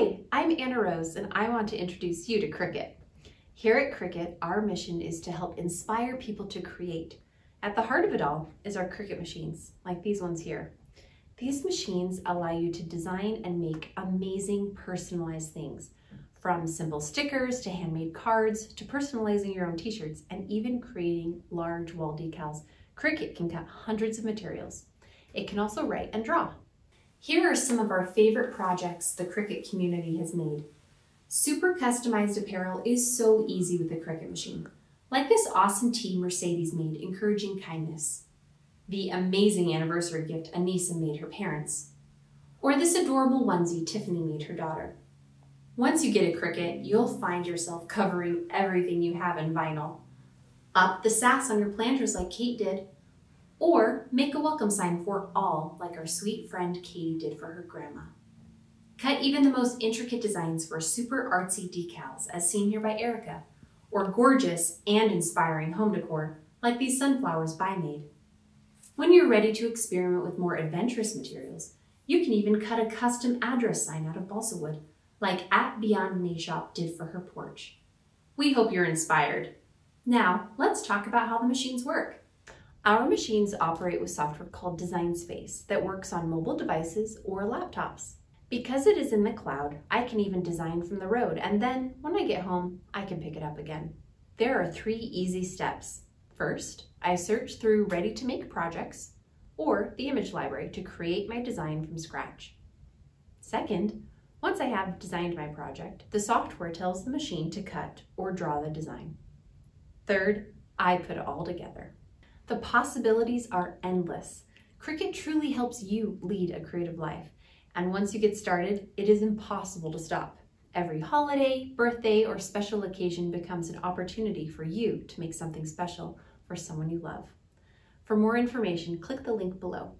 Hi, I'm Anna Rose and I want to introduce you to Cricut. Here at Cricut, our mission is to help inspire people to create. At the heart of it all is our Cricut machines, like these ones here. These machines allow you to design and make amazing personalized things, from simple stickers to handmade cards to personalizing your own t-shirts and even creating large wall decals. Cricut can cut hundreds of materials. It can also write and draw. Here are some of our favorite projects the Cricut community has made. Super customized apparel is so easy with the Cricut machine. Like this awesome tee Mercedes made, encouraging kindness. The amazing anniversary gift Anissa made her parents. Or this adorable onesie Tiffany made her daughter. Once you get a Cricut, you'll find yourself covering everything you have in vinyl. Up the sass on your planters like Kate did, or make a welcome sign for all like our sweet friend Katie did for her grandma. Cut even the most intricate designs for super artsy decals as seen here by Erica, or gorgeous and inspiring home decor like these sunflowers by Made. When you're ready to experiment with more adventurous materials, you can even cut a custom address sign out of balsa wood, like at Beyond May Shop did for her porch. We hope you're inspired. Now, let's talk about how the machines work. Our machines operate with software called Design Space that works on mobile devices or laptops. Because it is in the cloud, I can even design from the road and then when I get home, I can pick it up again. There are three easy steps. First, I search through ready to make projects or the image library to create my design from scratch. Second, once I have designed my project, the software tells the machine to cut or draw the design. Third, I put it all together. The possibilities are endless. Cricut truly helps you lead a creative life. And once you get started, it is impossible to stop. Every holiday, birthday, or special occasion becomes an opportunity for you to make something special for someone you love. For more information, click the link below.